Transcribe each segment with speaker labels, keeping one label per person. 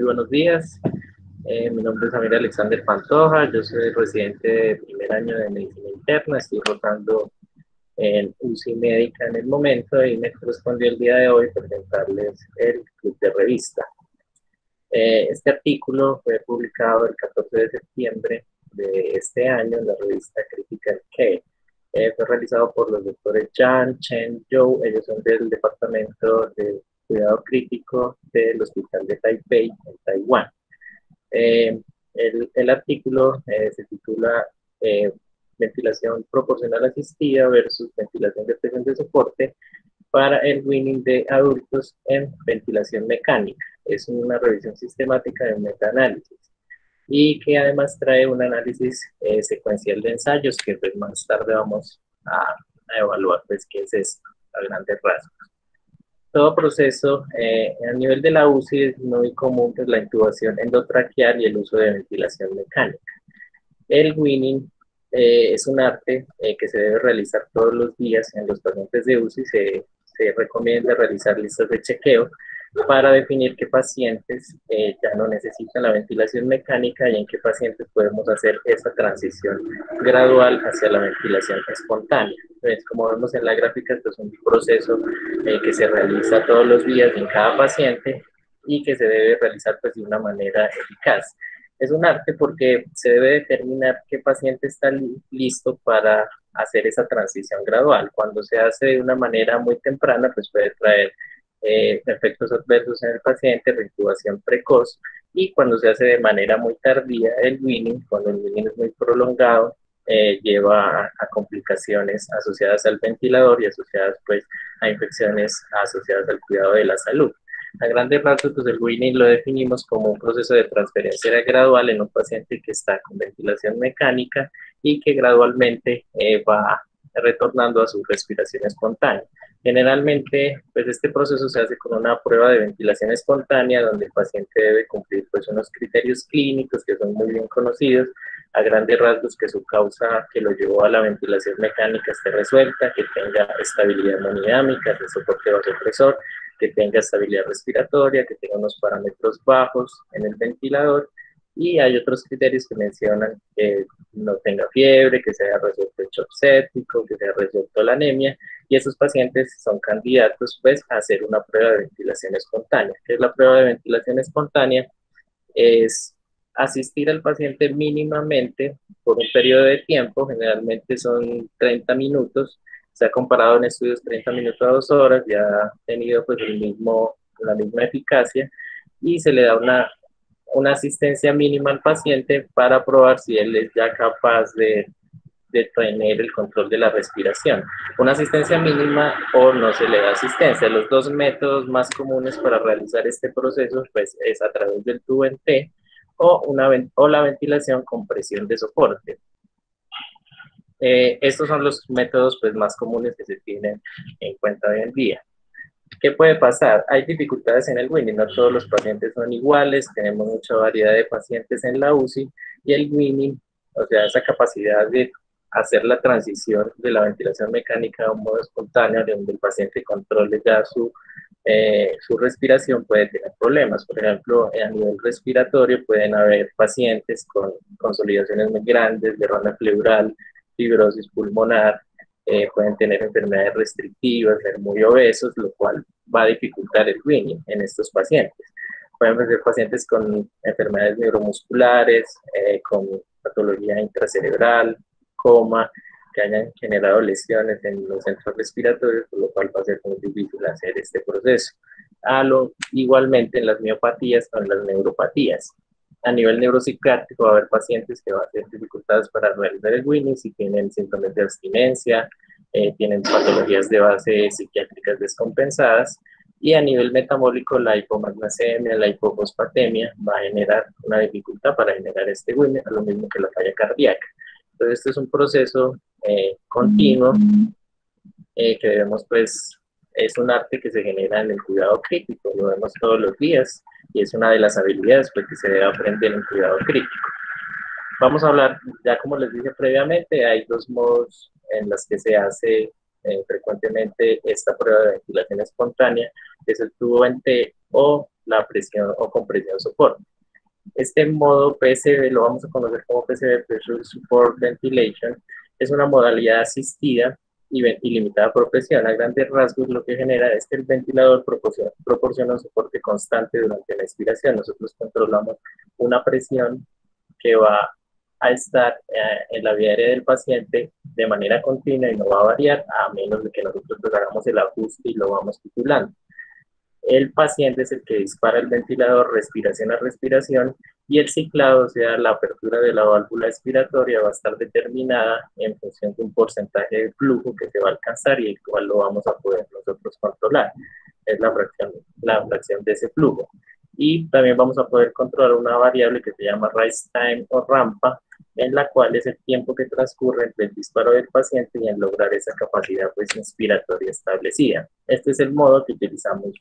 Speaker 1: Muy buenos días. Eh, mi nombre es Amir Alexander Pantoja. Yo soy residente de primer año de medicina interna. Estoy rotando en UCI Médica en el momento y me correspondió el día de hoy presentarles el club de revista. Eh, este artículo fue publicado el 14 de septiembre de este año en la revista Critical Care. Eh, fue realizado por los doctores Jan, Chen, Zhou, ellos son del departamento de cuidado crítico del Hospital de Taipei en Taiwán. Eh, el, artículo eh, se titula eh, Ventilación proporcional asistida versus ventilación de presión de soporte para el winning de adultos en ventilación mecánica. Es una revisión sistemática de metaanálisis y que además trae un análisis secuencial de ensayos que pues, más tarde vamos a, a evaluar pues qué es esto a grandes rasgos todo proceso eh, a nivel de la UCI es muy común que es la intubación endotraqueal y el uso de ventilación mecánica. El winning eh, es un arte eh, que se debe realizar todos los días en los pacientes de UCI. Se, se recomienda realizar listas de chequeo para definir qué pacientes eh, ya no necesitan la ventilación mecánica y en qué pacientes podemos hacer esa transición gradual hacia la ventilación espontánea. Entonces, como vemos en la gráfica, esto es un proceso eh, que se realiza todos los días en cada paciente y que se debe realizar pues, de una manera eficaz. Es un arte porque se debe determinar qué paciente está listo para hacer esa transición gradual. Cuando se hace de una manera muy temprana, pues puede traer eh, efectos adversos en el paciente, reintubación precoz, y cuando se hace de manera muy tardía el winning, cuando el winning es muy prolongado, eh, lleva a, complicaciones asociadas al ventilador y asociadas pues a infecciones asociadas al cuidado de la salud. A grandes rasgos, pues el winning lo definimos como un proceso de transferencia gradual en un paciente que está con ventilación mecánica y que gradualmente eh, va retornando a su respiración espontánea. Generalmente, pues este proceso se hace con una prueba de ventilación espontánea donde el paciente debe cumplir pues unos criterios clínicos que son muy bien conocidos, a grandes rasgos que su causa que lo llevó a la ventilación mecánica esté resuelta, que tenga estabilidad hemodinámica, de soporte vasopresor, que tenga estabilidad respiratoria, que tenga unos parámetros bajos en el ventilador y hay otros criterios que mencionan que no tenga fiebre, que se haya resuelto el shock séptico, que se haya resuelto la anemia, y esos pacientes son candidatos pues, a hacer una prueba de ventilación espontánea. ¿Qué es la prueba de ventilación espontánea? Es asistir al paciente mínimamente por un periodo de tiempo, generalmente son 30 minutos, se ha comparado en estudios 30 minutos a 2 horas, ya ha tenido pues el mismo, la misma eficacia, y se le da una una asistencia mínima al paciente para probar si él es ya capaz de, de tener el control de la respiración. Una asistencia mínima o no se le da asistencia. Los dos métodos más comunes para realizar este proceso pues, es a través del tubo en T o, una, o la ventilación con presión de soporte. Eh, estos son los métodos pues, más comunes que se tienen en cuenta hoy en día. ¿Qué puede pasar? Hay dificultades en el winning, no todos los pacientes son iguales, tenemos mucha variedad de pacientes en la UCI y el winning, o sea, esa capacidad de hacer la transición de la ventilación mecánica a un modo espontáneo, donde el paciente controle ya su, eh, su respiración, puede tener problemas. Por ejemplo, a nivel respiratorio pueden haber pacientes con consolidaciones muy grandes, de ronda pleural, fibrosis pulmonar, eh, pueden tener enfermedades restrictivas, ser muy obesos, lo cual va a dificultar el winning en estos pacientes. Pueden ser pacientes con enfermedades neuromusculares, eh, con patología intracerebral, coma, que hayan generado lesiones en los centros respiratorios, por lo cual va a ser muy difícil hacer este proceso. A lo, igualmente en las miopatías con las neuropatías a nivel neuropsiquiátrico va a haber pacientes que van a tener dificultades para realizar el winning si tienen síntomas de abstinencia, eh, tienen patologías de base psiquiátricas descompensadas y a nivel metabólico la hipomagnesemia, la hipofosfatemia va a generar una dificultad para generar este winning, a lo mismo que la falla cardíaca. Entonces este es un proceso eh, continuo eh, que debemos pues es un arte que se genera en el cuidado crítico, lo vemos todos los días y es una de las habilidades pues, que se debe aprender en cuidado crítico. Vamos a hablar, ya como les dije previamente, hay dos modos en los que se hace eh, frecuentemente esta prueba de ventilación espontánea, es el tubo en T o la presión o compresión soporte. Este modo PSV lo vamos a conocer como PSV Pressure Support Ventilation, es una modalidad asistida y, limitada por presión. A grandes rasgos lo que genera es que el ventilador proporciona, proporciona un soporte constante durante la expiración. Nosotros controlamos una presión que va a estar eh, en la vía aérea del paciente de manera continua y no va a variar a menos de que nosotros pues, hagamos el ajuste y lo vamos titulando. El paciente es el que dispara el ventilador respiración a respiración y el ciclado, o sea, la apertura de la válvula expiratoria va a estar determinada en función de un porcentaje de flujo que se va a alcanzar y el cual lo vamos a poder nosotros controlar. Es la fracción, la fracción de ese flujo. Y también vamos a poder controlar una variable que se llama rise time o rampa, en la cual es el tiempo que transcurre entre el disparo del paciente y en lograr esa capacidad pues, inspiratoria establecida. Este es el modo que utilizamos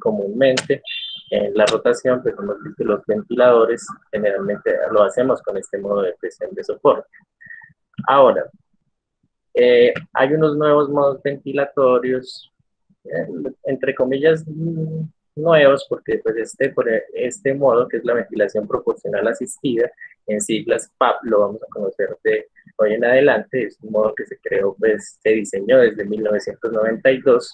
Speaker 1: comúnmente en la rotación, pues como dice, los ventiladores generalmente lo hacemos con este modo de presión de soporte. Ahora, eh, hay unos nuevos modos ventilatorios, eh, entre comillas, nuevos, porque pues este, por este modo, que es la ventilación proporcional asistida, en siglas PAP, lo vamos a conocer de hoy en adelante, es un modo que se creó, pues se diseñó desde 1992,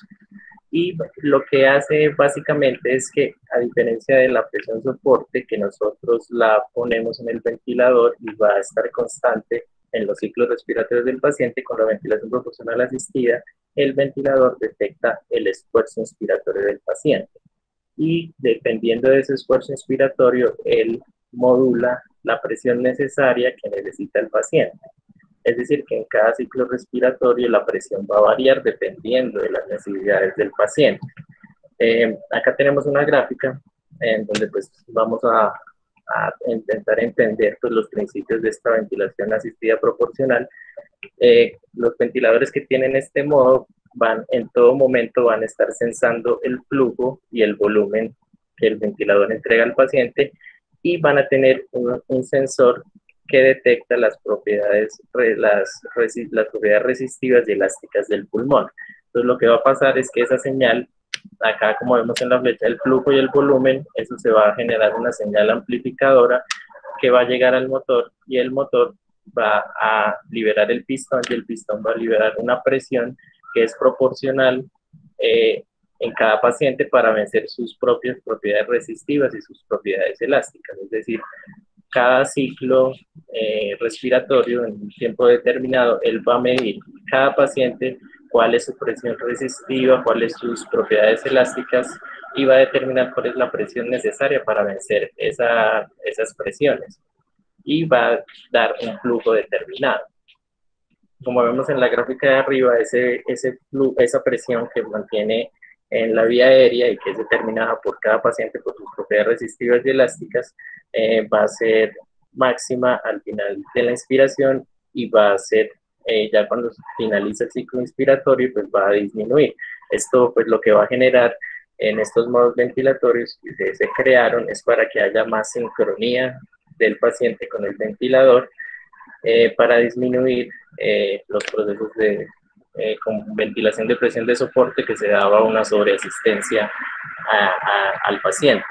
Speaker 1: y lo que hace básicamente es que, a diferencia de la presión soporte, que nosotros la ponemos en el ventilador y va a estar constante en los ciclos respiratorios del paciente con la ventilación proporcional asistida, el ventilador detecta el esfuerzo inspiratorio del paciente. Y dependiendo de ese esfuerzo inspiratorio, él modula la presión necesaria que necesita el paciente. Es decir, que en cada ciclo respiratorio la presión va a variar dependiendo de las necesidades del paciente. Eh, acá tenemos una gráfica en donde pues vamos a, intentar entender pues, los principios de esta ventilación asistida proporcional. Eh, los ventiladores que tienen este modo van en todo momento van a estar sensando el flujo y el volumen que el ventilador entrega al paciente y van a tener un sensor que detecta las propiedades, las, las propiedades resistivas y elásticas del pulmón. Entonces lo que va a pasar es que esa señal, acá como vemos en la flecha, el flujo y el volumen, eso se va a generar una señal amplificadora que va a llegar al motor y el motor va a liberar el pistón y el pistón va a liberar una presión que es proporcional eh, en cada paciente para vencer sus propias propiedades resistivas y sus propiedades elásticas. Es decir, cada ciclo eh, respiratorio en un tiempo determinado, él va a medir cada paciente cuál es su presión resistiva, cuáles sus propiedades elásticas y va a determinar cuál es la presión necesaria para vencer esa, esas presiones y va a dar un flujo determinado. Como vemos en la gráfica de arriba, ese, ese esa presión que mantiene en la vía aérea y que es determinada por cada paciente por sus propiedades resistivas y elásticas, eh, va a ser máxima al final de la inspiración y va a ser eh, ya cuando finaliza el ciclo inspiratorio, pues va a disminuir. Esto pues lo que va a generar en estos modos ventilatorios que se crearon es para que haya más sincronía del paciente con el ventilador eh, para disminuir los procesos de eh, con ventilación de presión de soporte que se daba una sobreasistencia al paciente.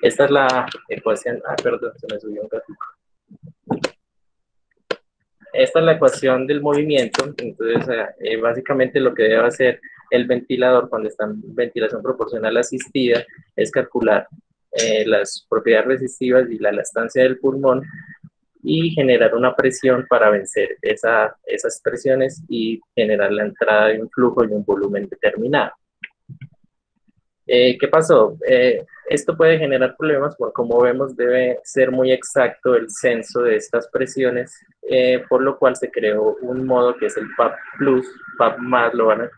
Speaker 1: Esta es la ecuación, ah, perdón, se me subió un gráfico. Esta es la ecuación del movimiento, entonces eh, eh, básicamente lo que debe hacer el ventilador cuando está en ventilación proporcional asistida es calcular las propiedades resistivas y la elastancia del pulmón y generar una presión para vencer esa, esas presiones y generar la entrada de un flujo y un volumen determinado. Eh, ¿Qué pasó? Eh, esto puede generar problemas porque como vemos debe ser muy exacto el censo de estas presiones, eh, por lo cual se creó un modo que es el PAP Plus, PAP más lo van a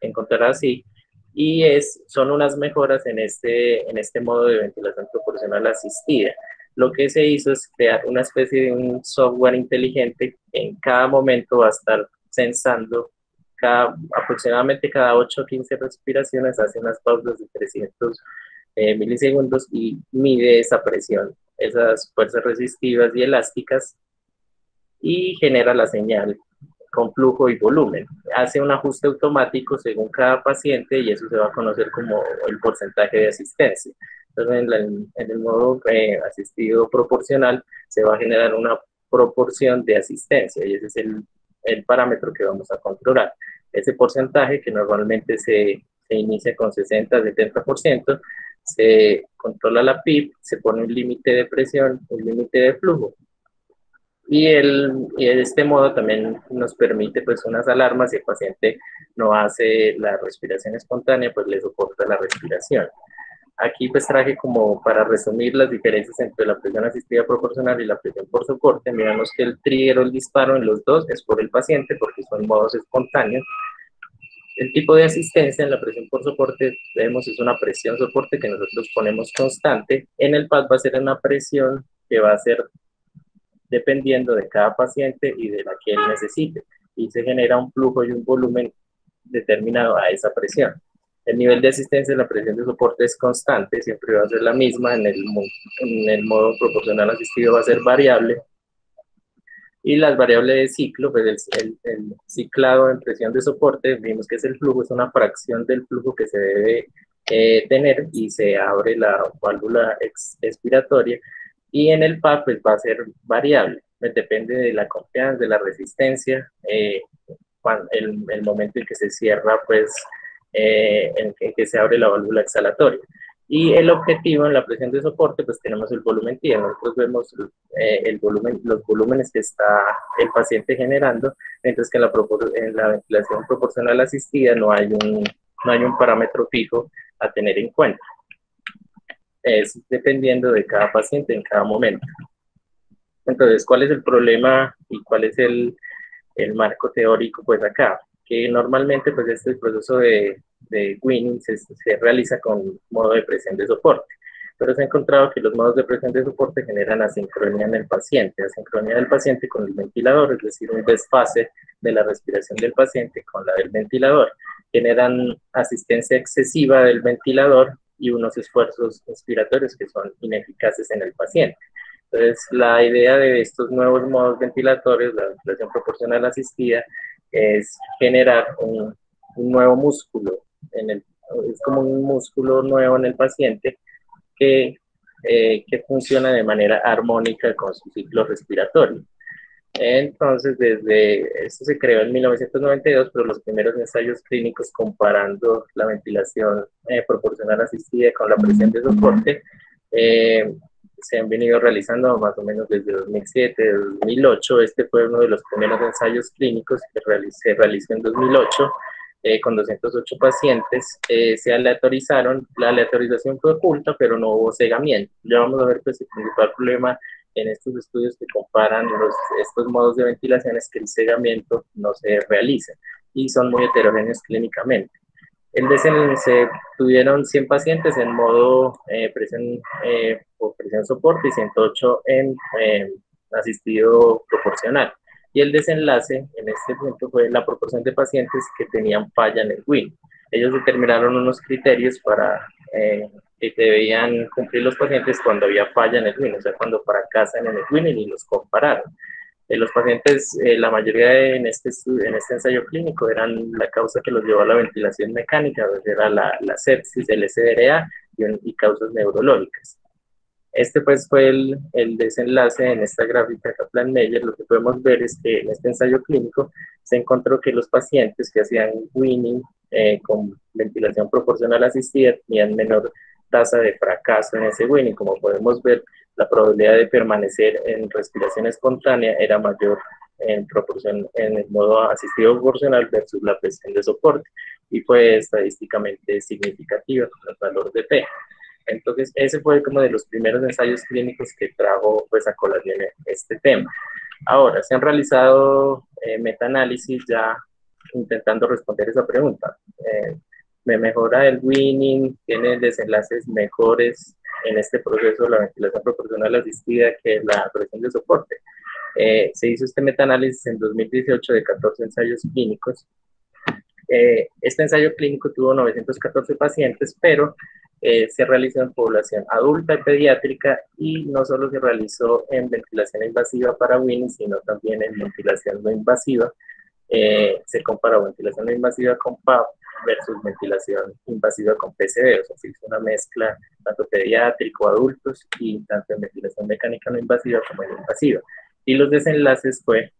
Speaker 1: encontrar así, y es, son unas mejoras en este, en este modo de ventilación proporcional asistida lo que se hizo es crear una especie de un software inteligente que en cada momento va a estar sensando cada, aproximadamente cada 8 o 15 respiraciones, hace unas pausas de 300 eh, milisegundos y mide esa presión, esas fuerzas resistivas y elásticas y genera la señal con flujo y volumen. Hace un ajuste automático según cada paciente y eso se va a conocer como el porcentaje de asistencia. Entonces, en, el modo eh, asistido proporcional se va a generar una proporción de asistencia y ese es el, el parámetro que vamos a controlar. Ese porcentaje que normalmente se, se inicia con 60-70%, se controla la PIB, se pone un límite de presión, un límite de flujo. Y, el, y de este modo también nos permite pues unas alarmas si el paciente no hace la respiración espontánea, pues le soporta la respiración. Aquí pues traje como para resumir las diferencias entre la presión asistida proporcional y la presión por soporte. Miramos que el trigger o el disparo en los dos es por el paciente porque son modos espontáneos. El tipo de asistencia en la presión por soporte, vemos, es una presión soporte que nosotros ponemos constante. En el PAD va a ser una presión que va a ser dependiendo de cada paciente y de la que él necesite. Y se genera un flujo y un volumen determinado a esa presión. El nivel de asistencia en la presión de soporte es constante, siempre va a ser la misma, en el, en el modo proporcional asistido va a ser variable. Y las variables de ciclo, pues el, ciclado en presión de soporte, vimos que es el flujo, es una fracción del flujo que se debe eh, tener y se abre la válvula expiratoria. Y en el PAP pues va a ser variable, pues, depende de la confianza, de la resistencia, eh, el momento en que se cierra pues eh, en, que se abre la válvula exhalatoria. Y el objetivo en la presión de soporte, pues tenemos el volumen TIA. Nosotros vemos eh, el volumen, los volúmenes que está el paciente generando, mientras que en la, en la ventilación proporcional asistida no hay, un, no hay un parámetro fijo a tener en cuenta. Es dependiendo de cada paciente en cada momento. Entonces, ¿cuál es el problema y cuál es el, el marco teórico? Pues acá, que normalmente pues este proceso de, de winning se, se, realiza con modo de presión de soporte, pero se ha encontrado que los modos de presión de soporte generan asincronía en el paciente, asincronía del paciente con el ventilador, es decir, un desfase de la respiración del paciente con la del ventilador, generan asistencia excesiva del ventilador y unos esfuerzos respiratorios que son ineficaces en el paciente. Entonces, la idea de estos nuevos modos ventilatorios, la ventilación proporcional asistida, es generar un, nuevo músculo, en el, es como un músculo nuevo en el paciente que, eh, que funciona de manera armónica con su ciclo respiratorio. Entonces, desde esto se creó en 1992, pero los primeros ensayos clínicos comparando la ventilación eh, proporcional asistida con la presión de soporte eh, se han venido realizando más o menos desde 2007, 2008. Este fue uno de los primeros ensayos clínicos que se realizó en 2008 eh, con 208 pacientes. Eh, se aleatorizaron, la aleatorización fue oculta, pero no hubo cegamiento. Ya vamos a ver pues el principal problema en estos estudios que comparan los, estos modos de ventilación es que el cegamiento no se realiza y son muy heterogéneos clínicamente. El se tuvieron 100 pacientes en modo eh, presión, eh, por presión soporte y 108 en asistido proporcional. Y el desenlace en este punto fue la proporción de pacientes que tenían falla en el WIN. Ellos determinaron unos criterios para eh, que debían cumplir los pacientes cuando había falla en el WIN, o sea, cuando fracasan en el WIN y los compararon los pacientes, eh, la mayoría en este, en este ensayo clínico eran la causa que los llevó a la ventilación mecánica, pues, era la, la sepsis, el SDRA y, y, causas neurológicas. Este pues fue el, el desenlace en esta gráfica Kaplan-Meier. Lo que podemos ver es que en este ensayo clínico se encontró que los pacientes que hacían winning eh, con ventilación proporcional asistida tenían menor tasa de fracaso en ese winning. Como podemos ver, la probabilidad de permanecer en respiración espontánea era mayor en proporción en el modo asistido proporcional versus la presión de soporte y fue estadísticamente significativa con el valor de P. Entonces, ese fue como de los primeros ensayos clínicos que trajo pues a colación este tema. Ahora, se han realizado eh, metaanálisis ya intentando responder esa pregunta. Eh, me mejora el winning, tiene desenlaces mejores en este proceso la ventilación proporcional asistida que la presión de soporte. Eh, se hizo este metaanálisis en 2018 de 14 ensayos clínicos. Eh, este ensayo clínico tuvo 914 pacientes, pero eh, se realizó en población adulta y pediátrica y no solo se realizó en ventilación invasiva para winning, sino también en ventilación no invasiva. se comparó ventilación no invasiva con PAP versus ventilación invasiva con PCB, o sea, se hizo una mezcla tanto pediátrico, adultos y tanto en ventilación mecánica no invasiva como en invasiva. Y los desenlaces fue,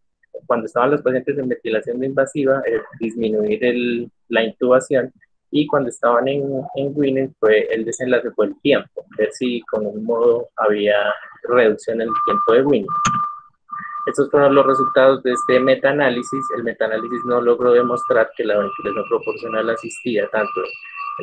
Speaker 1: cuando estaban los pacientes en ventilación no invasiva, eh, disminuir el, la intubación y cuando estaban en, en Winning fue el desenlace fue el tiempo, ver si con un modo había reducción en el tiempo de Winning. Estos fueron los resultados de este metaanálisis. El metaanálisis no logró demostrar que la ventilación proporcional asistida, tanto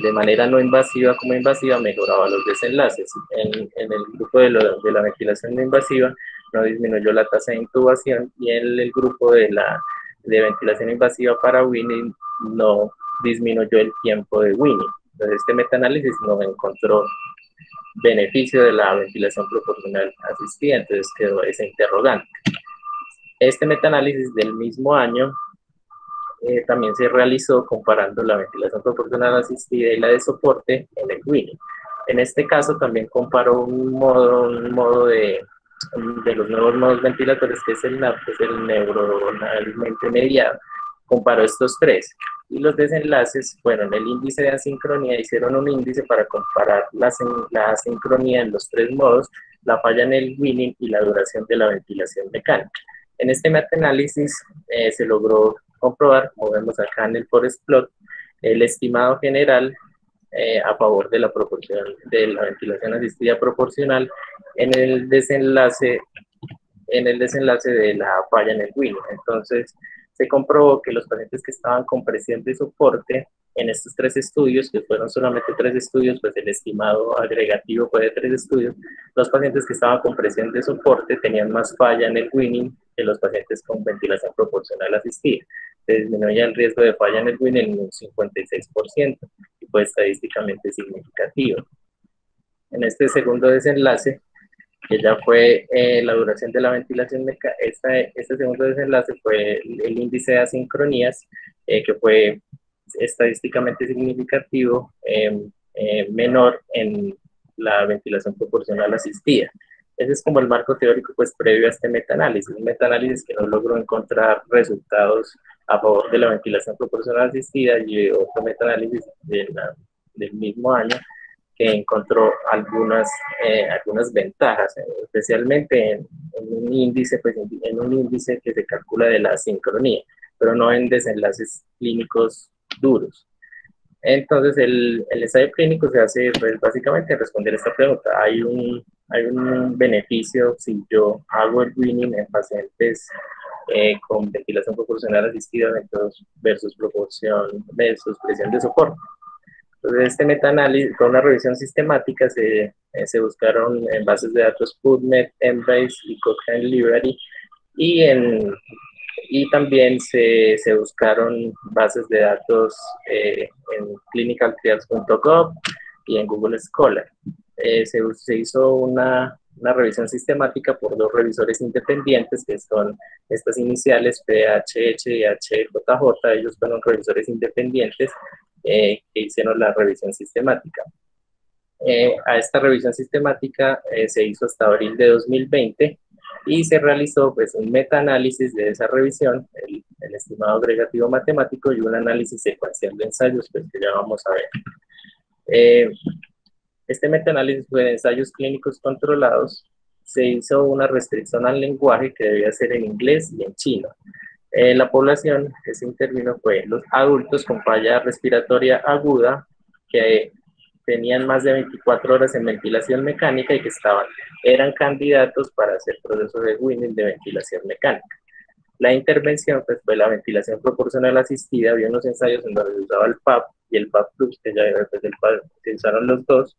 Speaker 1: de manera no invasiva como invasiva, mejoraba los desenlaces. En, el grupo de, la ventilación no invasiva no disminuyó la tasa de intubación y en el grupo de la ventilación invasiva para winning no disminuyó el tiempo de winning. Entonces este metaanálisis no encontró beneficio de la ventilación proporcional asistida, entonces quedó ese interrogante. Este metaanálisis del mismo año eh, también se realizó comparando la ventilación proporcional asistida y la de soporte en el Winning. En este caso también comparó un modo, un modo de, de los nuevos modos ventiladores, que es el NAP, que es el neuronalmente mediado. Comparó estos tres. Y los desenlaces fueron el índice de asincronía, hicieron un índice para comparar la, la asincronía en los tres modos, la falla en el winning y la duración de la ventilación mecánica. En este metaanálisis eh, se logró comprobar, como vemos acá en el forest plot, el estimado general eh, a favor de la proporción de la ventilación asistida proporcional en el desenlace en el desenlace de la falla en el winning. Entonces, se comprobó que los pacientes que estaban con presión de soporte en estos tres estudios, que fueron solamente tres estudios, pues el estimado agregativo fue de tres estudios, los pacientes que estaban con presión de soporte tenían más falla en el winning que los pacientes con ventilación proporcional asistida. Se disminuía el riesgo de falla en el winning en un 56% y fue estadísticamente significativo. En este segundo desenlace, que ya fue eh, la duración de la ventilación este, este segundo desenlace fue el, índice de asincronías, eh, que fue estadísticamente significativo em, eh, menor en la ventilación proporcional asistida. Ese es como el marco teórico pues previo a este metaanálisis, un metaanálisis que no logró encontrar resultados a favor de la ventilación proporcional asistida y otro metaanálisis de del mismo año que encontró algunas, eh, algunas ventajas, especialmente en, un índice, pues, en un índice que se calcula de la sincronía, pero no en desenlaces clínicos duros. Entonces, el, el ensayo clínico se hace pues, básicamente responder esta pregunta. ¿Hay un, ¿Hay un beneficio si yo hago el winning en pacientes eh, con ventilación proporcional asistida versus proporción versus presión de soporte? Entonces, este metaanálisis, con una revisión sistemática, se, eh, se buscaron en bases de datos PubMed, Embase y Cochrane Library, y en y también se, se buscaron bases de datos eh, en clinicaltrials.gov y en Google Scholar. Eh, se, se, hizo una, una, revisión sistemática por dos revisores independientes, que son estas iniciales, PHH y HJJ, ellos fueron revisores independientes eh, que hicieron la revisión sistemática. a esta revisión sistemática se hizo hasta abril de 2020 y se realizó pues un metaanálisis de esa revisión, el, estimado agregativo matemático y un análisis secuencial de ensayos, pues que ya vamos a ver. Eh, este metaanálisis fue de ensayos clínicos controlados, se hizo una restricción al lenguaje que debía ser en inglés y en chino. Eh, la población que se intervino fue los adultos con falla respiratoria aguda que tenían más de 24 horas en ventilación mecánica y que estaban, eran candidatos para hacer procesos de winning de ventilación mecánica. La intervención pues, fue la ventilación proporcional asistida, había unos ensayos en donde se usaba el PAP y el PAP Plus, que ya después PAP se usaron los dos.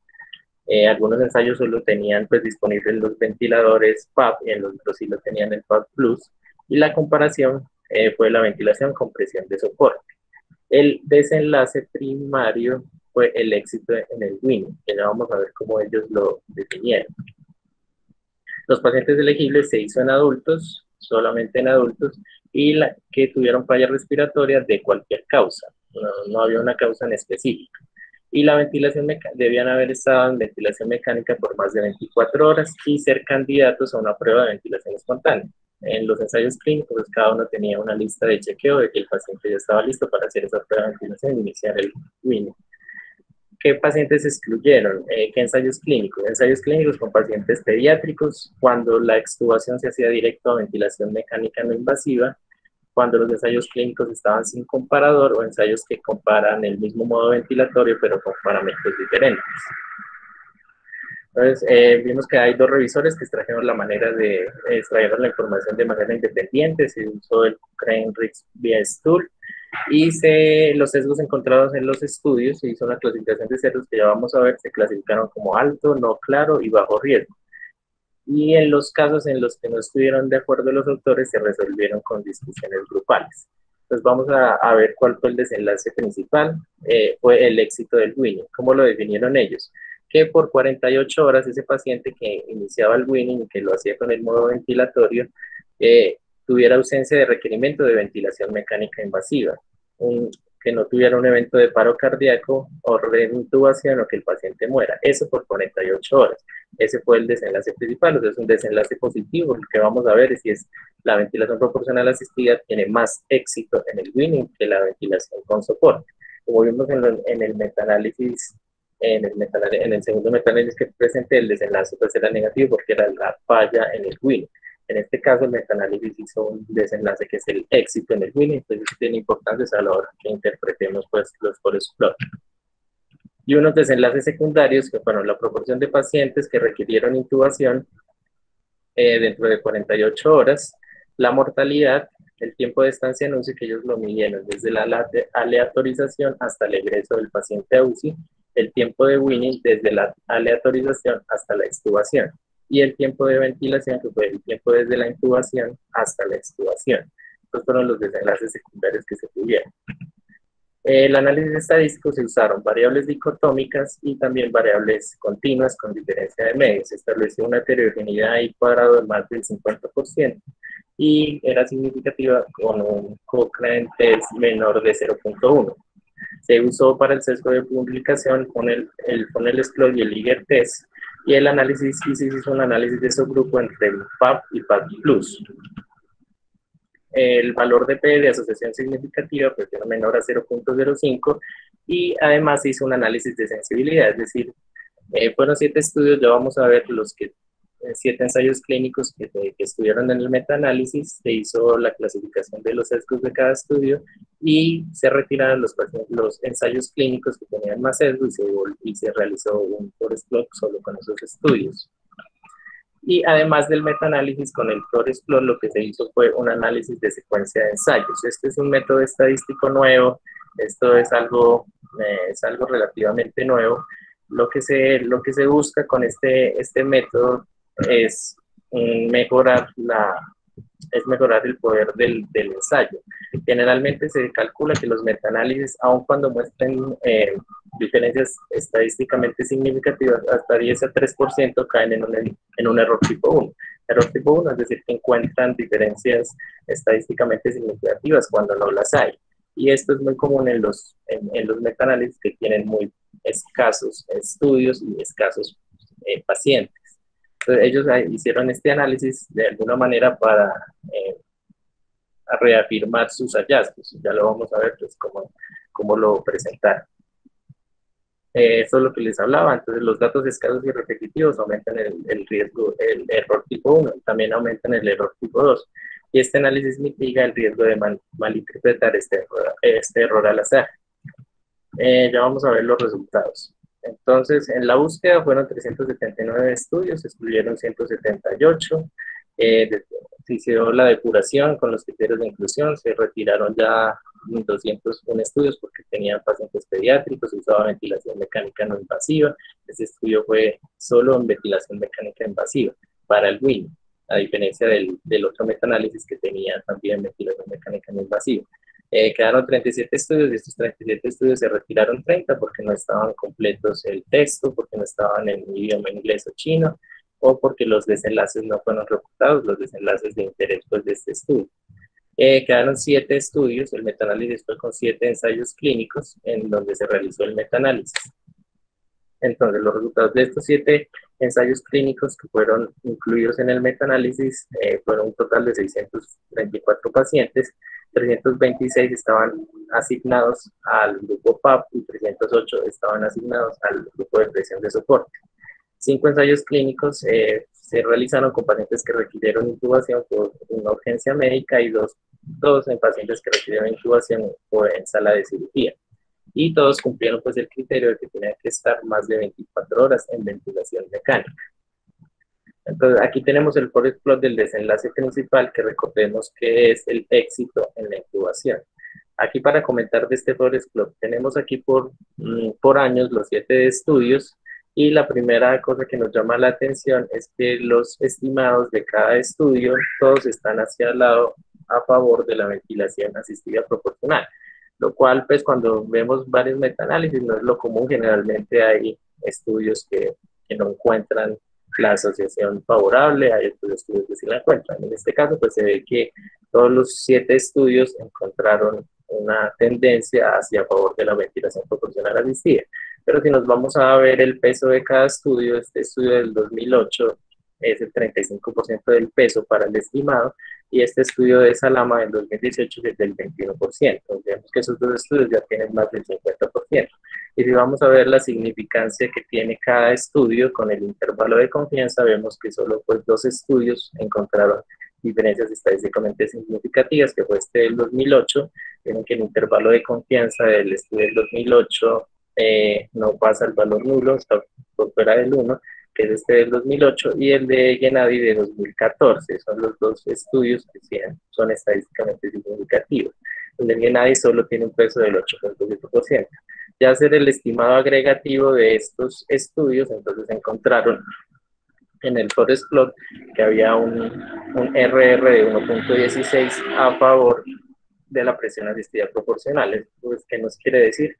Speaker 1: Eh, algunos ensayos solo tenían pues, disponibles los ventiladores PAP en los otros sí lo tenían el PAP Plus. Y la comparación eh, fue la ventilación con presión de soporte. El desenlace primario fue el éxito en el WIN, que ya vamos a ver cómo ellos lo definieron. Los pacientes elegibles se hizo en adultos, solamente en adultos, y la, que tuvieron falla respiratoria de cualquier causa, no, no había una causa en específico. Y la ventilación debían haber estado en ventilación mecánica por más de 24 horas y ser candidatos a una prueba de ventilación espontánea. En los ensayos clínicos, pues, cada uno tenía una lista de chequeo de que el paciente ya estaba listo para hacer esa prueba de ventilación y iniciar el winning. ¿Qué pacientes excluyeron? Eh, ¿Qué ensayos clínicos? Ensayos clínicos con pacientes pediátricos, cuando la extubación se hacía directo a ventilación mecánica no invasiva, cuando los ensayos clínicos estaban sin comparador o ensayos que comparan el mismo modo ventilatorio pero con parámetros diferentes. Entonces, eh, vimos que hay dos revisores que extrajeron la manera de extraer la información de manera independiente, se usó el Cochrane Riggs BS Tool y se, los sesgos encontrados en los estudios, se hizo una clasificación de sesgos que ya vamos a ver, se clasificaron como alto, no claro y bajo riesgo. Y en los casos en los que no estuvieron de acuerdo los autores, se resolvieron con discusiones grupales. Entonces vamos a, a ver cuál fue el desenlace principal, eh, fue el éxito del winning. ¿Cómo lo definieron ellos? Que por 48 horas ese paciente que iniciaba el winning y que lo hacía con el modo ventilatorio eh, tuviera ausencia de requerimiento de ventilación mecánica invasiva, que no tuviera un evento de paro cardíaco o reintubación o que el paciente muera. Eso por 48 horas. Ese fue el desenlace principal, o sea, es un desenlace positivo. Lo que vamos a ver es si es la ventilación proporcional asistida tiene más éxito en el winning que la ventilación con soporte. Como vimos en, en el metaanálisis en el, en el segundo metaanálisis que presenté, el desenlace pues era negativo porque era la falla en el winning. En este caso, el metaanálisis hizo un desenlace que es el éxito en el winning, entonces tiene importancia a la hora que interpretemos pues, los forest plot. Y unos desenlaces secundarios que fueron la proporción de pacientes que requirieron intubación eh, dentro de 48 horas, la mortalidad, el tiempo de estancia en UCI que ellos lo midieron desde la aleatorización hasta el egreso del paciente a UCI el tiempo de winning desde la aleatorización hasta la extubación y el tiempo de ventilación, que fue el tiempo desde la intubación hasta la extubación. Estos fueron los desenlaces secundarios que se tuvieron. El análisis estadístico se usaron variables dicotómicas y también variables continuas con diferencia de medios. Se estableció una heterogeneidad y cuadrado de más del 50% y era significativa con un Cochrane test menor de 0.1 se usó para el sesgo de publicación con el, el funnel Explore y el Liger Test, y el análisis y se hizo un análisis de subgrupo entre PAP y PAP Plus. El valor de P de asociación significativa pues era menor a 0.05 y además se hizo un análisis de sensibilidad, es decir, eh, fueron siete estudios, ya vamos a ver los que siete ensayos clínicos que, que, estuvieron en el metaanálisis, se hizo la clasificación de los sesgos de cada estudio y se retiraron los, los ensayos clínicos que tenían más sesgo y se, y se realizó un forest plot solo con esos estudios. Y además del metaanálisis con el forest plot, lo que se hizo fue un análisis de secuencia de ensayos. Este es un método estadístico nuevo, esto es algo, eh, es algo relativamente nuevo. Lo que, se, lo que se busca con este, este método es mejorar la es mejorar el poder del, del ensayo. Generalmente se calcula que los metaanálisis, aun cuando muestren eh, diferencias estadísticamente significativas, hasta 10 a 3% caen en un, en un error tipo 1. Error tipo 1 es decir, que encuentran diferencias estadísticamente significativas cuando no las hay. Y esto es muy común en los, en, en los metaanálisis que tienen muy escasos estudios y escasos eh, pacientes ellos hicieron este análisis de alguna manera para eh, reafirmar sus hallazgos. Ya lo vamos a ver pues cómo, cómo lo presentaron. Eh, eso es lo que les hablaba. Entonces, los datos escasos y repetitivos aumentan el, el riesgo, el error tipo 1, también aumentan el error tipo 2. Y este análisis mitiga el riesgo de malinterpretar este error, este error al azar. Eh, ya vamos a ver los resultados. Entonces, en la búsqueda fueron 379 estudios, excluyeron 178. Eh, se hicieron la depuración con los criterios de inclusión, se retiraron ya 201 estudios porque tenían pacientes pediátricos, se usaba ventilación mecánica no invasiva. Este estudio fue solo en ventilación mecánica invasiva para el WIN, a diferencia del, del otro metaanálisis que tenía también ventilación mecánica no invasiva. Eh, quedaron 37 estudios, de estos 37 estudios se retiraron 30 porque no estaban completos el texto, porque no estaban en idioma inglés o chino, o porque los desenlaces no fueron reportados, los desenlaces de interés pues, de este estudio. Eh, quedaron 7 estudios, el metaanálisis fue con 7 ensayos clínicos en donde se realizó el metaanálisis. Entonces, los resultados de estos 7 ensayos clínicos que fueron incluidos en el metaanálisis eh, fueron un total de 624 pacientes, 326 estaban asignados al grupo PAP y 308 estaban asignados al grupo de presión de soporte. Cinco ensayos clínicos eh, se realizaron con pacientes que requirieron intubación por una urgencia médica y dos, dos en pacientes que requirieron intubación por en sala de cirugía y todos cumplieron pues el criterio de que tenían que estar más de 24 horas en ventilación mecánica. Entonces aquí tenemos el forest plot del desenlace principal que recordemos que es el éxito en la incubación. Aquí para comentar de este forest plot tenemos aquí por, mm, por años los siete estudios y la primera cosa que nos llama la atención es que los estimados de cada estudio todos están hacia el lado a favor de la ventilación asistida proporcional lo cual pues cuando vemos varios metaanálisis no es lo común, generalmente hay estudios que, que no encuentran la asociación favorable, hay otros estudios que sí la encuentran. En este caso pues se ve que todos los siete estudios encontraron una tendencia hacia favor de la ventilación proporcional asistida. Pero si nos vamos a ver el peso de cada estudio, este estudio del 2008 es el 35% del peso para el estimado y este estudio de Salama en 2018 es del 21%. Vemos que esos dos estudios ya tienen más del 50%. Y si vamos a ver la significancia que tiene cada estudio con el intervalo de confianza, vemos que solo pues, dos estudios encontraron diferencias estadísticamente significativas, que fue este del 2008, tienen que el intervalo de confianza del estudio del 2008 eh, no pasa el valor nulo, está por fuera del 1, que es este del 2008, y el de Gennady de 2014. Son los dos estudios que son estadísticamente significativos. El de Gennady solo tiene un peso del 8.7%. Ya hacer el estimado agregativo de estos estudios, entonces encontraron en el Forest Plot que había un, un RR de 1.16 a favor de la presión asistida proporcional. Pues, ¿Qué nos quiere decir?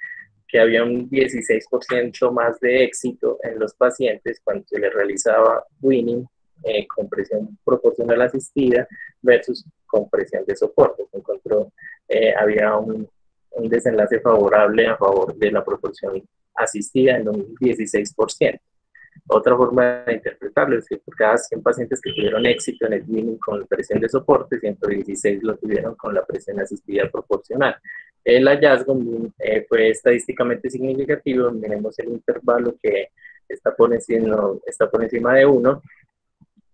Speaker 1: Que había un 16% más de éxito en los pacientes cuando se les realizaba winning eh, con presión proporcional asistida versus con presión de soporte. Encontró, eh, había un, un, desenlace favorable a favor de la proporción asistida en un 16%. Otra forma de interpretarlo es que por cada 100 pacientes que tuvieron éxito en el winning con presión de soporte, 116 lo tuvieron con la presión asistida proporcional. El hallazgo eh, fue estadísticamente significativo, tenemos el intervalo que está por encima, está por encima de 1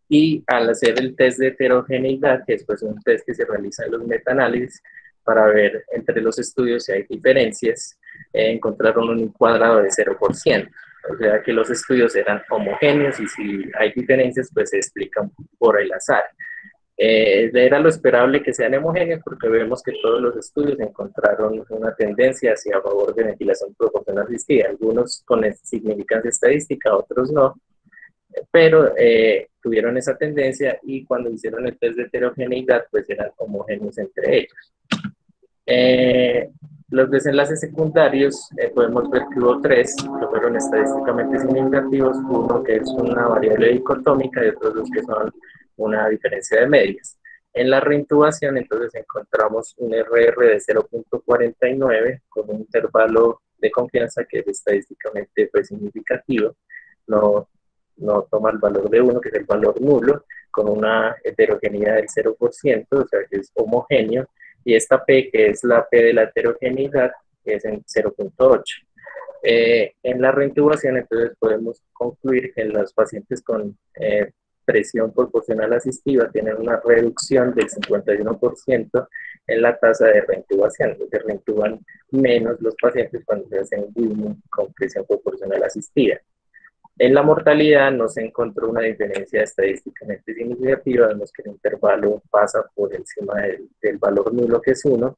Speaker 1: y al hacer el test de heterogeneidad, que es pues un test que se realiza en los metaanálisis para ver entre los estudios si hay diferencias, eh, encontraron un cuadrado de 0%. O sea que los estudios eran homogéneos y si hay diferencias, pues se explican por el azar. Eh, era lo esperable que sean homogéneos porque vemos que todos los estudios encontraron una tendencia hacia favor de ventilación proporcional asistida, algunos con significancia estadística, otros no, pero eh, tuvieron esa tendencia y cuando hicieron el test de heterogeneidad pues eran homogéneos entre ellos. Eh, los desenlaces secundarios podemos ver que hubo tres que fueron estadísticamente significativos, uno que es una variable dicotómica y otros dos que son una diferencia de medias. En la reintubación, entonces encontramos un RR de 0.49 con un intervalo de confianza que es estadísticamente pues, significativo, no, no toma el valor de 1, que es el valor nulo, con una heterogeneidad del 0%, o sea que es homogéneo, y esta P, que es la P de la heterogeneidad, que es en 0.8. Eh, en la reintubación, entonces podemos concluir que los pacientes con eh, presión proporcional asistiva tienen una reducción del 51% en la tasa de reintubación, se reintuban menos los pacientes cuando se hacen WIMU con presión proporcional asistida. En la mortalidad no se encontró una diferencia estadísticamente significativa, vemos que el intervalo pasa por encima del, del valor nulo que es 1,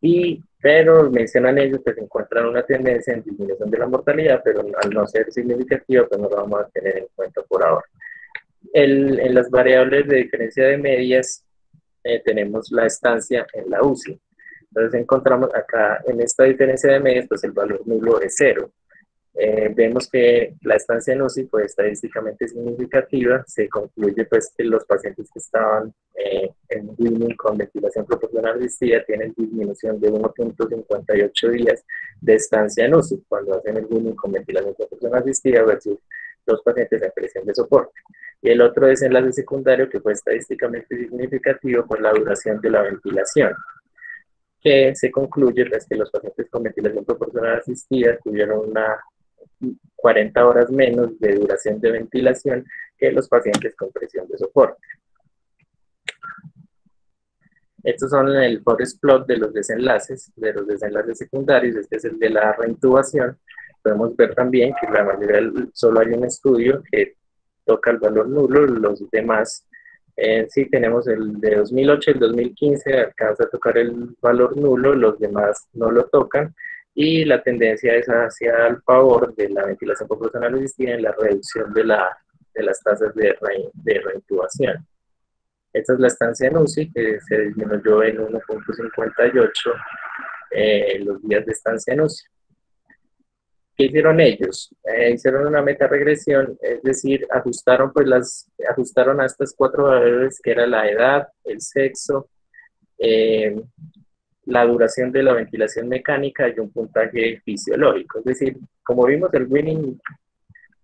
Speaker 1: y, pero mencionan ellos que se encuentran una tendencia en disminución de la mortalidad, pero al no ser significativa, pues no lo vamos a tener en cuenta por ahora en las variables de diferencia de medias eh, tenemos la estancia en la UCI. Entonces encontramos acá en esta diferencia de medias, pues el valor nulo es cero. Eh, vemos que la estancia en UCI fue estadísticamente significativa. Se concluye pues que los pacientes que estaban eh, en winning con ventilación proporcional asistida tienen disminución de 1.58 días de estancia en UCI cuando hacen el winning con ventilación proporcional asistida versus los pacientes en presión de soporte. Y el otro desenlace secundario que fue estadísticamente significativo fue la duración de la ventilación, que se concluye pues, que los pacientes con ventilación proporcional asistida tuvieron una 40 horas menos de duración de ventilación que los pacientes con presión de soporte. Estos son el forest plot de los desenlaces, de los desenlaces secundarios, este es el de la reintubación. Podemos ver también que la mayoría, solo hay un estudio que toca el valor nulo, los demás, eh, sí tenemos el de 2008 y el 2015, alcanza a tocar el valor nulo, los demás no lo tocan, y la tendencia es hacia el favor de la ventilación proporcional asistida en la reducción de, la, de las tasas de, de reintubación. Esta es la estancia en UCI, que se disminuyó en 1.58 eh, los días de estancia en UCI. ¿Qué hicieron ellos? Eh, hicieron una meta-regresión, es decir, ajustaron, pues las, ajustaron a estas cuatro variables que era la edad, el sexo, eh, la duración de la ventilación mecánica y un puntaje fisiológico. Es decir, como vimos, el winning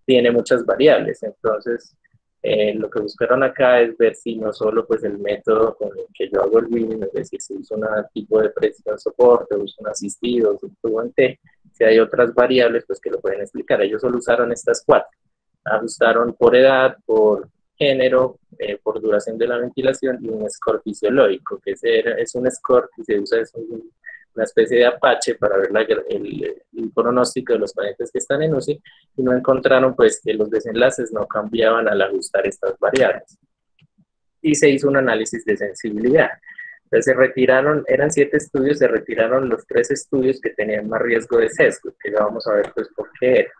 Speaker 1: tiene muchas variables, entonces eh, lo que buscaron acá es ver si no solo pues el método con el que yo hago el winning, es decir, si uso un tipo de presión soporte, uso un asistido, uso un T, si hay otras variables pues que lo pueden explicar. Ellos solo usaron estas cuatro. Ajustaron por edad, por género, eh, por duración de la ventilación y un score fisiológico, que es, un score que se usa, es una especie de apache para ver el, pronóstico de los pacientes que están en UCI y no encontraron pues que los desenlaces no cambiaban al ajustar estas variables. Y se hizo un análisis de sensibilidad. Entonces se retiraron, eran siete estudios, se retiraron los tres estudios que tenían más riesgo de sesgo, que ya vamos a ver pues por qué era.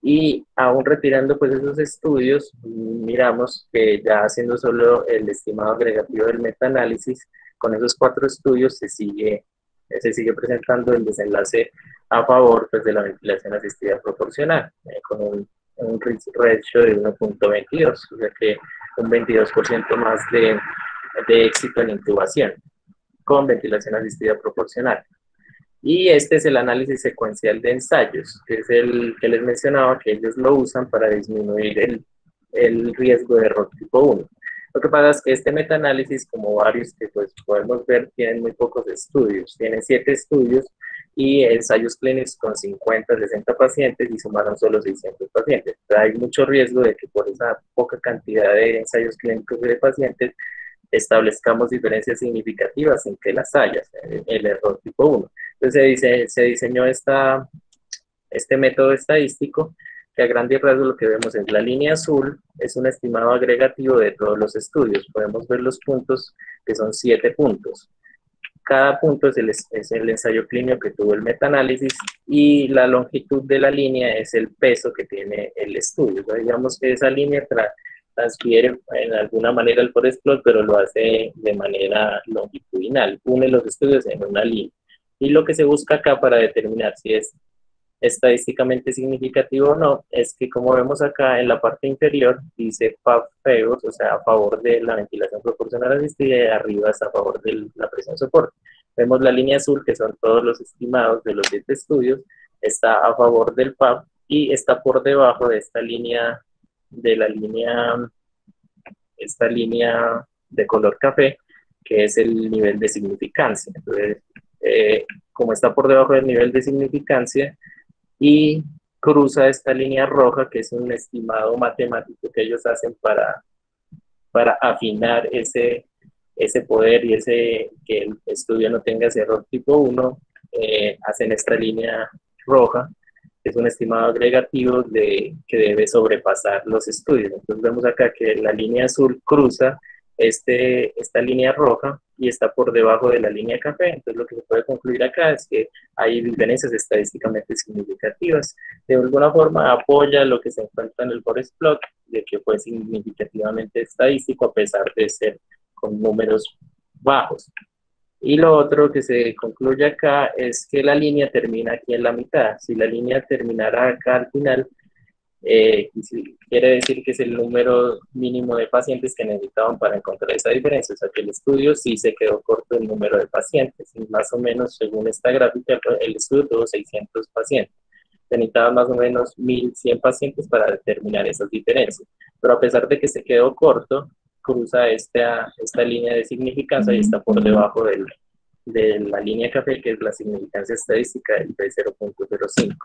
Speaker 1: Y aún retirando pues esos estudios, miramos que ya haciendo solo el estimado agregativo del metaanálisis, con esos cuatro estudios se sigue se sigue presentando el desenlace a favor pues, de la ventilación asistida proporcional, eh, con un, un ratio de 1.22, o sea que un 22% más de, de éxito en intubación con ventilación asistida proporcional. Y este es el análisis secuencial de ensayos, que es el que les mencionaba que ellos lo usan para disminuir el, el riesgo de error tipo 1. Lo que pasa es que este metaanálisis, como varios que pues podemos ver, tienen muy pocos estudios. Tienen siete estudios y ensayos clínicos con 50, 60 pacientes y sumaron solo 600 pacientes. hay mucho riesgo de que por esa poca cantidad de ensayos clínicos de pacientes establezcamos diferencias significativas en que las hayas, el error tipo 1. Entonces se, diseñó este método estadístico que a grandes rasgos lo que vemos es la línea azul, es un estimado agregativo de todos los estudios. Podemos ver los puntos, que son siete puntos. Cada punto es el, ensayo clínico que tuvo el metaanálisis y la longitud de la línea es el peso que tiene el estudio. digamos que esa línea transfiere en alguna manera el forest plot, pero lo hace de manera longitudinal, une los estudios en una línea. Y lo que se busca acá para determinar si es estadísticamente significativo o no, es que como vemos acá en la parte inferior, dice FAB o sea, a favor de la ventilación proporcional asistida, y arriba está a favor de la presión soporte. Vemos la línea azul, que son todos los estimados de los siete estudios, está a favor del PAP y está por debajo de esta línea, de la línea, esta línea de color café, que es el nivel de significancia. Entonces, eh, como está por debajo del nivel de significancia, y cruza esta línea roja, que es un estimado matemático que ellos hacen para, para afinar ese, ese poder y ese que el estudio no tenga ese error tipo 1, eh, hacen esta línea roja, es un estimado agregativo de, que debe sobrepasar los estudios. Entonces vemos acá que la línea azul cruza este, esta línea roja y está por debajo de la línea café. Entonces lo que se puede concluir acá es que hay diferencias estadísticamente significativas. De alguna forma apoya lo que se encuentra en el forest plot, de que fue significativamente estadístico a pesar de ser con números bajos. Y lo otro que se concluye acá es que la línea termina aquí en la mitad. Si la línea terminara acá al final, eh, quiere decir que es el número mínimo de pacientes que necesitaban para encontrar esa diferencia. O sea que el estudio sí se quedó corto el número de pacientes. Y más o menos, según esta gráfica, el estudio tuvo 600 pacientes. se necesitaban más o menos 1.100 pacientes para determinar esas diferencias. Pero a pesar de que se quedó corto, cruza esta, esta línea de significancia y está por debajo del, de la línea café, que es la significancia estadística del P0.05.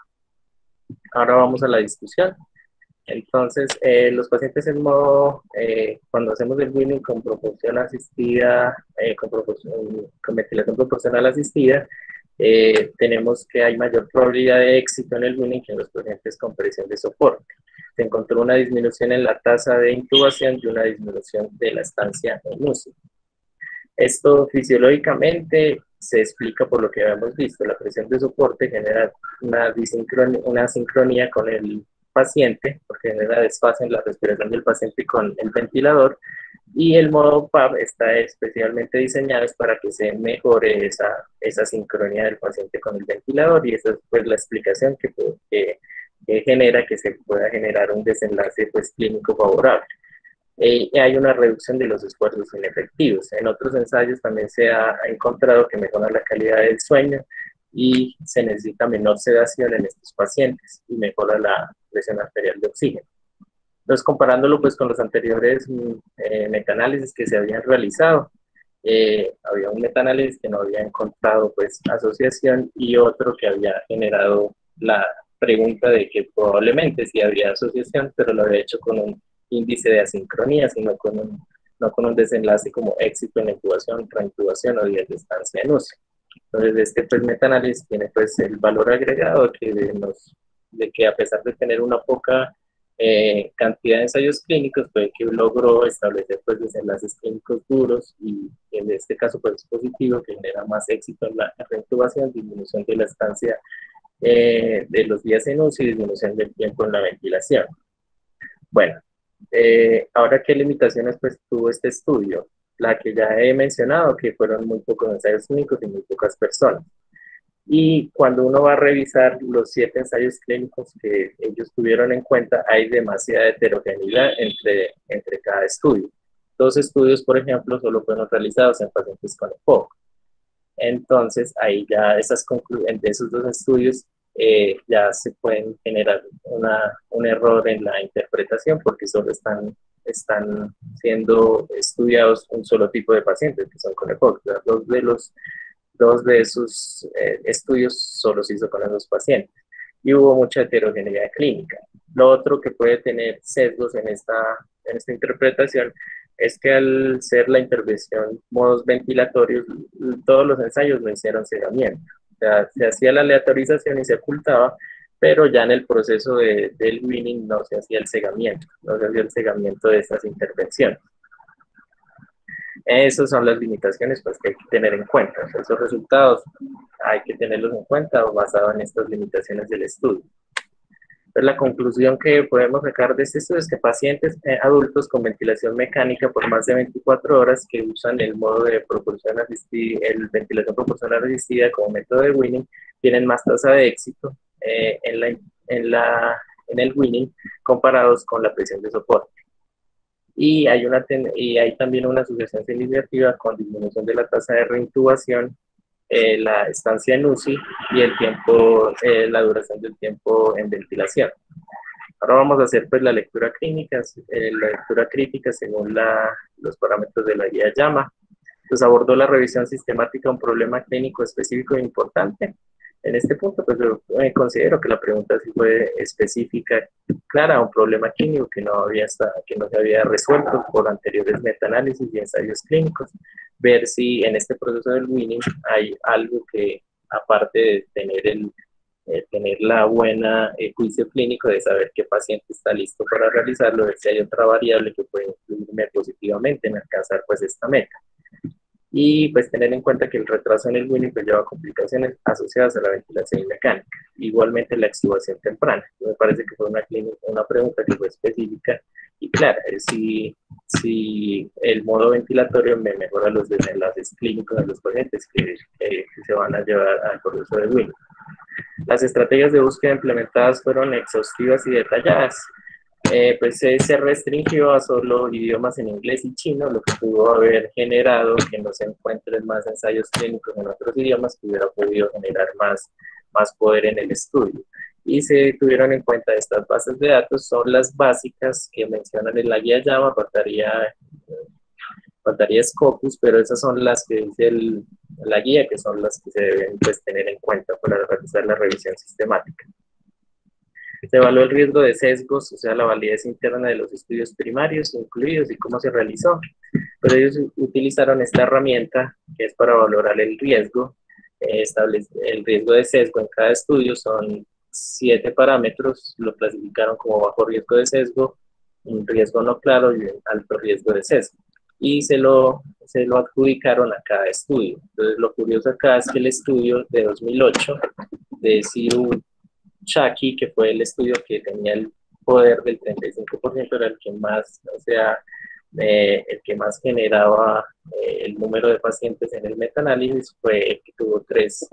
Speaker 1: Ahora vamos a la discusión. Entonces, eh, los pacientes en modo, eh, cuando hacemos el winning con proporción asistida, eh, con, proporción, con ventilación proporcional asistida, tenemos que hay mayor probabilidad de éxito en el winning que en los pacientes con presión de soporte. Se encontró una disminución en la tasa de intubación y una disminución de la estancia en UCI. Esto fisiológicamente se explica por lo que habíamos visto. La presión de soporte genera una, una sincronía con el paciente, porque genera desfase en la respiración del paciente con el ventilador, y el modo PAP está especialmente diseñado para que se mejore esa, esa sincronía del paciente con el ventilador, y esa es pues, la explicación que, que, genera que se pueda generar un desenlace pues, clínico favorable. Eh, hay una reducción de los esfuerzos inefectivos. En otros ensayos también se ha encontrado que mejora la calidad del sueño y se necesita menor sedación en estos pacientes y mejora la presión arterial de oxígeno. Entonces, comparándolo pues con los anteriores eh, que se habían realizado, eh, había un metaanálisis que no había encontrado pues asociación y otro que había generado la pregunta de que probablemente sí había asociación, pero lo había hecho con un índice de asincronía, sino con un, no con un desenlace como éxito en incubación, reincubación o días de estancia en uso. Entonces, este pues, metaanálisis tiene pues el valor agregado que nos, de que a pesar de tener una poca eh, cantidad de ensayos clínicos, fue que logró establecer pues desenlaces clínicos duros y en este caso pues positivo que genera más éxito en la reincubación, disminución de la estancia eh, de los días en y disminución del tiempo en la ventilación. Bueno, eh, ahora, ¿qué limitaciones pues, tuvo este estudio? La que ya he mencionado, que fueron muy pocos ensayos clínicos y muy pocas personas. Y cuando uno va a revisar los siete ensayos clínicos que ellos tuvieron en cuenta, hay demasiada heterogeneidad entre, entre cada estudio. Dos estudios, por ejemplo, solo fueron realizados en pacientes con EPOC. Entonces, ahí ya esas de esos dos estudios eh, ya se pueden generar una, un error en la interpretación porque solo están, están siendo estudiados un solo tipo de pacientes que son con EPOC. Dos de, los, dos de esos eh, estudios solo se hizo con esos pacientes y hubo mucha heterogeneidad clínica. Lo otro que puede tener sesgos en esta, interpretación es que al ser la intervención modos ventilatorios, todos los ensayos no hicieron cegamiento se hacía la aleatorización y se ocultaba, pero ya en el proceso de, del winning no se hacía el cegamiento, no se hacía el cegamiento de esas intervenciones. Esas son las limitaciones pues, que hay que tener en cuenta. Esos resultados hay que tenerlos en cuenta basado en estas limitaciones del estudio la conclusión que podemos sacar de este estudio es que pacientes eh, adultos con ventilación mecánica por más de 24 horas que usan el modo de proporción asistida, el ventilación proporcional asistida como método de winning, tienen más tasa de éxito eh, en, en el winning comparados con la presión de soporte. Y hay, una y hay también una asociación significativa con disminución de la tasa de reintubación eh, la estancia en UCI y el tiempo, eh, la duración del tiempo en ventilación. Ahora vamos a hacer pues la lectura clínica, eh, la lectura crítica según la, los parámetros de la guía llama. Pues abordó la revisión sistemática un problema clínico específico e importante. En este punto, pues yo considero que la pregunta sí fue específica, clara, un problema clínico que no, había que no se había resuelto por anteriores metaanálisis y ensayos clínicos ver si en este proceso del winning hay algo que, aparte de tener, el, eh, tener la buena eh, juicio clínico de saber qué paciente está listo para realizarlo, ver si hay otra variable que puede influirme positivamente en alcanzar pues esta meta. Y pues tener en cuenta que el retraso en el winning pues lleva complicaciones asociadas a la ventilación mecánica. Igualmente la extubación temprana. Me parece que fue una, una pregunta que fue específica y claro, si, si el modo ventilatorio me mejora los desenlaces clínicos de los pacientes que, se van a llevar al proceso de WIN. Las estrategias de búsqueda implementadas fueron exhaustivas y detalladas. Eh, pues se restringió a solo idiomas en inglés y chino, lo que pudo haber generado que no se encuentren más ensayos clínicos en otros idiomas que hubiera podido generar más, más poder en el estudio y se tuvieron en cuenta estas bases de datos, son las básicas que mencionan en la guía Java, faltaría, faltaría Scopus, pero esas son las que dice la guía, que son las que se deben pues, tener en cuenta para realizar la revisión sistemática. Se evaluó el riesgo de sesgos, o sea, la validez interna de los estudios primarios incluidos y cómo se realizó. Pero ellos utilizaron esta herramienta que es para valorar el riesgo. Eh, el riesgo de sesgo en cada estudio son siete parámetros, lo clasificaron como bajo riesgo de sesgo, un riesgo no claro y un alto riesgo de sesgo. Y se lo, se lo adjudicaron a cada estudio. Entonces, lo curioso acá es que el estudio de 2008 de Chaki, que fue el estudio que tenía el poder del 35%, era el que más, o sea, eh, el que más generaba eh, el número de pacientes en el metaanálisis, fue el que tuvo tres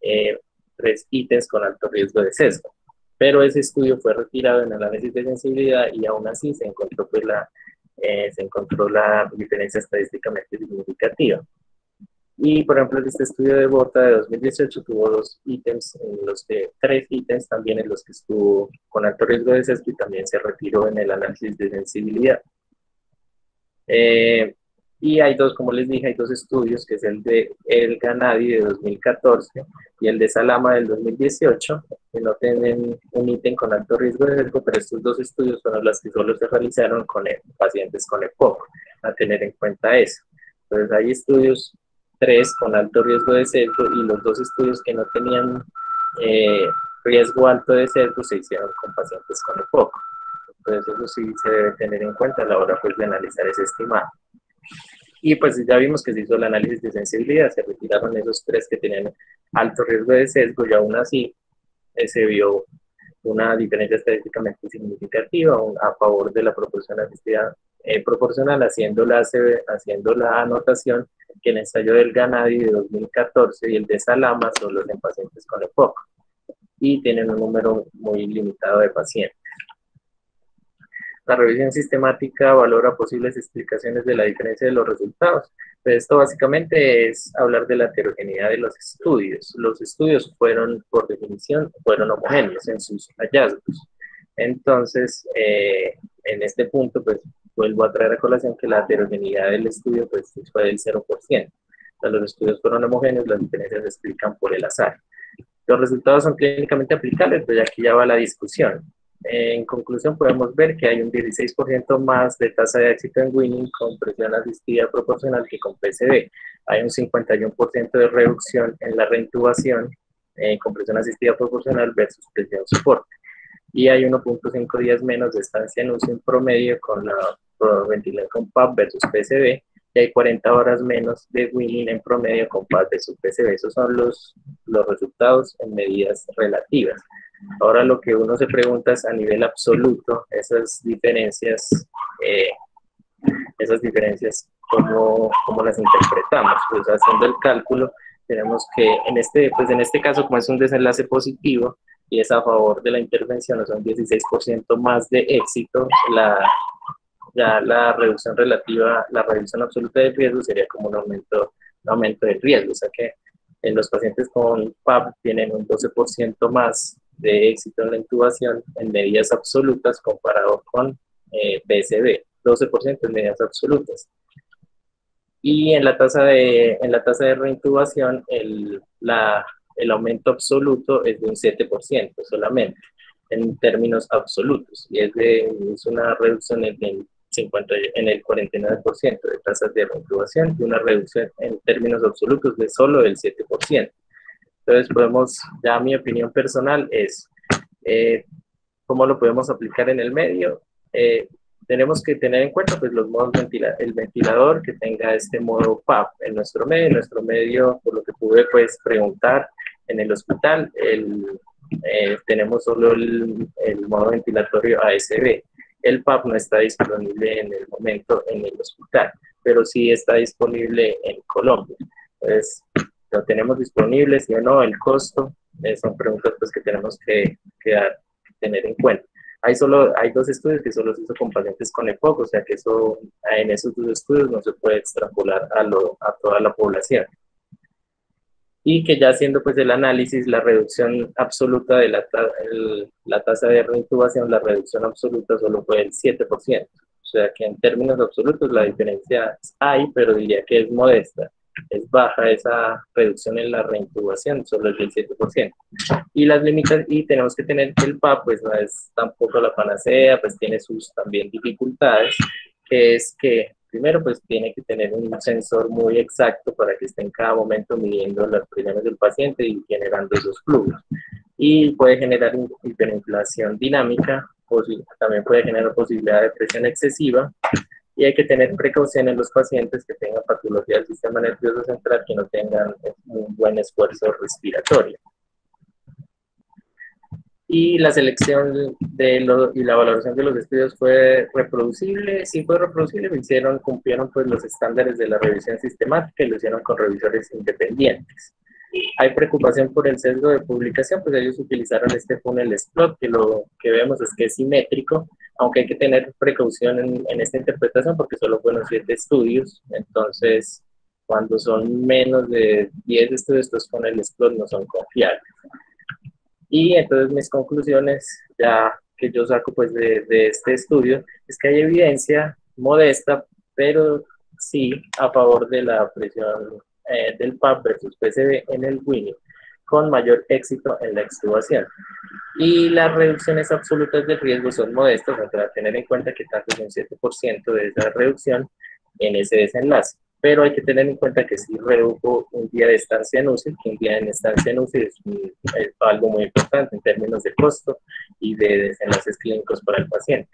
Speaker 1: eh, tres ítems con alto riesgo de sesgo. Pero ese estudio fue retirado en análisis de sensibilidad y aún así se encontró, pues, la, eh, se encontró la diferencia estadísticamente significativa. Y, por ejemplo, este estudio de Bota de 2018 tuvo dos ítems, en los que, tres ítems también en los que estuvo con alto riesgo de sesgo y también se retiró en el análisis de sensibilidad. Eh, y hay dos, como les dije, hay dos estudios, que es el de El Ganadi de 2014 y el de Salama del 2018, que no tienen un ítem con alto riesgo de sesgo, pero estos dos estudios fueron los que solo se realizaron con pacientes con EPOC, a tener en cuenta eso. Entonces hay estudios, tres con alto riesgo de sesgo y los dos estudios que no tenían eh, riesgo alto de sesgo se hicieron con pacientes con EPOC. Entonces eso sí se debe tener en cuenta a la hora pues, de analizar ese estimado. Y pues ya vimos que se hizo el análisis de sensibilidad, se retiraron esos tres que tenían alto riesgo de sesgo y aún así eh, se vio una diferencia estadísticamente significativa a favor de la proporción asistida eh, proporcional, haciendo la, haciendo la anotación que el ensayo del Ganadi de 2014 y el de Salama son los en pacientes con EPOC y tienen un número muy limitado de pacientes. La revisión sistemática valora posibles explicaciones de la diferencia de los resultados. Pues esto básicamente es hablar de la heterogeneidad de los estudios. Los estudios fueron, por definición, fueron homogéneos en sus hallazgos. Entonces, eh, en este punto, pues vuelvo a traer a colación que la heterogeneidad del estudio pues, fue del 0%. O los estudios fueron homogéneos, las diferencias se explican por el azar. Los resultados son clínicamente aplicables, pues aquí ya va la discusión. En conclusión, podemos ver que hay un 16% más de tasa de éxito en Winning con presión asistida proporcional que con PCD. Hay un 51% de reducción en la reintubación eh, con presión asistida proporcional versus presión soporte. Y hay 1.5 días menos de estancia en uso en promedio con la ventilación con PAP versus PCB y hay 40 horas menos de winning en promedio con PAP versus PCB. Esos son los, los resultados en medidas relativas. Ahora lo que uno se pregunta es a nivel absoluto, esas diferencias, eh, esas diferencias, ¿cómo, ¿cómo, las interpretamos? Pues haciendo el cálculo, tenemos que en este, pues en este caso, como es un desenlace positivo y es a favor de la intervención, o sea, un 16% más de éxito, la, ya la reducción relativa, la reducción absoluta de riesgo sería como un aumento, un aumento del riesgo, o sea que en los pacientes con PAP tienen un 12% más de éxito en la intubación en medidas absolutas comparado con eh, BSD, 12% en medidas absolutas. Y en la tasa de, en la tasa de reintubación, el, la, el aumento absoluto es de un 7% solamente, en términos absolutos, y es, de, es una reducción en, 50, en el 49% de tasas de reintubación y una reducción en términos absolutos de solo el 7%. Entonces podemos, ya mi opinión personal es, eh, ¿cómo lo podemos aplicar en el medio? Eh, tenemos que tener en cuenta pues los modos ventila el ventilador que tenga este modo PAP en nuestro medio, en nuestro medio, por lo que pude pues preguntar en el hospital, el, eh, tenemos solo el, el, modo ventilatorio ASB. El PAP no está disponible en el momento en el hospital, pero sí está disponible en Colombia. Entonces, lo tenemos disponible, sí o no, el costo, eh, son preguntas pues, que tenemos que, tener en cuenta. Hay, solo, hay dos estudios que solo se hizo con pacientes con EPOC, o sea que eso, en esos dos estudios no se puede extrapolar a, lo, a toda la población. Y que ya haciendo pues el análisis, la reducción absoluta de la, la tasa de reintubación, la reducción absoluta solo fue el 7%. O sea que en términos absolutos la diferencia hay, pero diría que es modesta. Es baja esa reducción en la reintubación, solo es del 7%. Y las limitas, y tenemos que tener que el PAP, pues no es tampoco la panacea, pues tiene sus también dificultades, que es que Primero, pues tiene que tener un sensor muy exacto para que esté en cada momento midiendo las presiones del paciente y generando esos flujos. Y puede generar hiperinflación dinámica, también puede generar posibilidad de presión excesiva y hay que tener precaución en los pacientes que tengan patología del sistema nervioso central que no tengan un buen esfuerzo respiratorio y la selección de lo, y la valoración de los estudios fue reproducible, sí fue reproducible, lo hicieron, cumplieron pues los estándares de la revisión sistemática y lo hicieron con revisores independientes. Hay preocupación por el sesgo de publicación, pues ellos utilizaron este funnel Splot, que lo que vemos es que es simétrico, aunque hay que tener precaución en, en esta interpretación porque solo fueron siete estudios, entonces cuando son menos de 10 estudios, estos funnel Splot no son confiables. Y entonces mis conclusiones, ya que yo saco pues de, de este estudio, es que hay evidencia modesta, pero sí a favor de la presión eh, del PAP versus PCB en el Winnie, con mayor éxito en la extubación. Y las reducciones absolutas de riesgo son modestas, hay que tener en cuenta que tanto es un 7% de esa reducción en ese desenlace pero hay que tener en cuenta que si redujo un día de estancia en UCI, que un día en estancia en UCI es, algo muy importante en términos de costo y de desenlaces clínicos para el paciente.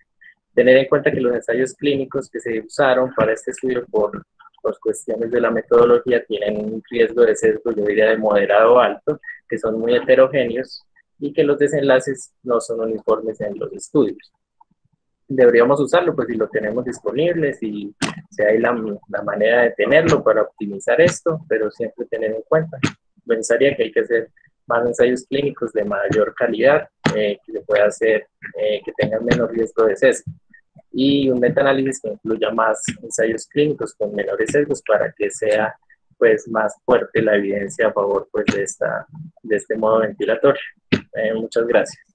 Speaker 1: Tener en cuenta que los ensayos clínicos que se usaron para este estudio por, por cuestiones de la metodología tienen un riesgo de sesgo, yo diría de moderado o alto, que son muy heterogéneos y que los desenlaces no son uniformes en los estudios deberíamos usarlo, pues si lo tenemos disponible, si, si hay la, la, manera de tenerlo para optimizar esto, pero siempre tener en cuenta. Pensaría que hay que hacer más ensayos clínicos de mayor calidad, eh, que se pueda hacer, eh, que tengan menos riesgo de sesgo. Y un metaanálisis que incluya más ensayos clínicos con menores sesgos para que sea pues más fuerte la evidencia a favor pues de, esta, de este modo ventilatorio. Eh, muchas gracias.